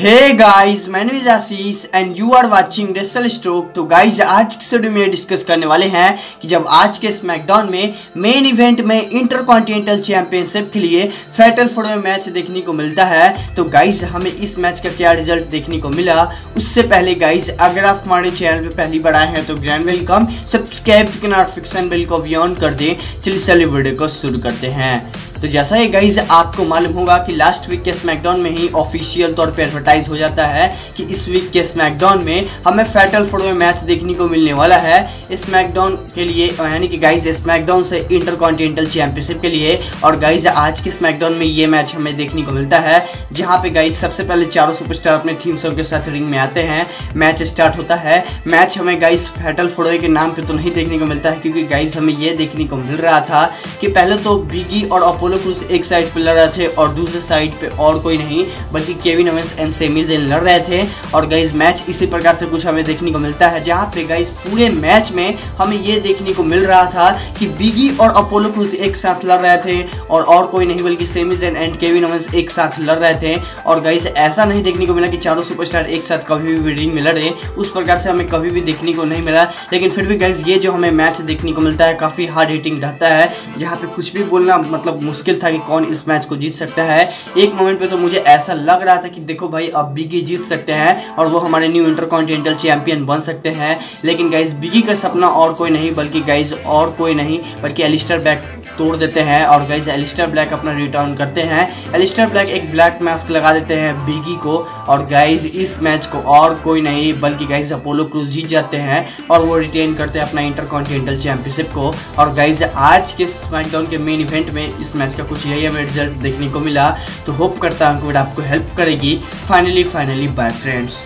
हे guys मैं name Ashish and you are watching wrestle stroke तो guys आज के वीडियो में डिस्कस करने वाले हैं कि जब आज के स्मैकडाउन में मेन इवेंट में इंटर कॉन्टिनेंटल चैंपियनशिप के लिए फैटल फोर मैच देखने को मिलता है तो गाइस हमें इस मैच का क्या रिज़ल्ट देखने को मिला? उससे पहले गाइस अगर आप हमारे चैनल पर पहली बार आए हैं तो ग्रैंड वेलकम सब्सक्राइब के नोटिफिकेशन बिल को भी ऑन कर दें। चलिए चलिए वीडियो को शुरू करते हैं। तो जैसा ही गाइज़ आपको मालूम होगा कि लास्ट वीक के स्मैकडाउन में ही ऑफिशियल तौर पे एडवर्टाइज हो जाता है कि इस वीक के स्मैकडाउन में हमें फैटल फोर में मैच देखने को मिलने वाला है। स्मैकडाउन के लिए, यानी कि गाइज़ स्मैकडाउन से इंटर कॉन्टिनेंटल चैंपियनशिप के लिए और गाइज़ आज के स्मैकडाउन में ये मैच हमें देखने को मिलता है, जहाँ पे गाइज़ सबसे पहले चारों सुपरस्टार अपने थीम सॉन्ग के साथ रिंग में आते हैं। मैच स्टार्ट होता है। मैच हमें गाइज़ फैटल फोड़ोए के नाम पे तो नहीं देखने को मिलता है, क्योंकि गाइज़ हमें ये देखने को मिल रहा था कि पहले तो बिगी और अपोलो अपोलो क्रूज एक साइड पे लड़ रहे थे और दूसरे साइड पे और कोई नहीं, बल्कि Kevin Owens and Sami Zayn लड़ रहे थे। और गाइज़ मैच इसी प्रकार से कुछ हमें देखने को मिलता है, जहाँ पे गाइज़ पूरे मैच में हमें ये देखने को मिल रहा था कि बिगी और अपोलो क्रूज एक साथ लड़ रहे थे और और कोई नहीं, बल्कि Sami Zayn and Kevin Owens एक साथ लड़ रहे थे। और गाइज़ ऐसा नहीं देखने को मिला कि चारों सुपरस्टार एक साथ कभी भी रिंग में लड़े, उस प्रकार से हमें कभी भी देखने को नहीं मिला। लेकिन फिर भी गाइज़ ये जो हमें मैच देखने को मिलता है, काफ़ी हार्ड हिटिंग रहता है, जहाँ पे कुछ भी बोलना मतलब मुश्किल था कि कौन इस मैच को जीत सकता है। एक मोमेंट पे तो मुझे ऐसा लग रहा था कि देखो भाई, अब बिगी जीत सकते हैं और वो हमारे न्यू इंटर कॉन्टिनेंटल चैंपियन बन सकते हैं। लेकिन गाइज़ बिगी का सपना और कोई नहीं, बल्कि गाइज़ और कोई नहीं, बल्कि एलिस्टर बैक तोड़ देते हैं और गाइज़ एलिस्टर ब्लैक अपना रिटर्न करते हैं। एलिस्टर ब्लैक एक ब्लैक मास्क लगा देते हैं बिगी को और गाइज़ इस मैच को और कोई नहीं, बल्कि गाइज़ अपोलो क्रूज जीत जाते हैं और वो रिटेन करते हैं अपना इंटर कॉन्टिनेंटल चैंपियनशिप को। और गाइज़ आज के स्मैकडाउन के मेन इवेंट में इस मैच का कुछ यही हमें रिज़ल्ट देखने को मिला। तो होप करता हूँ कि आपको हेल्प करेगी। Finally finally bye friends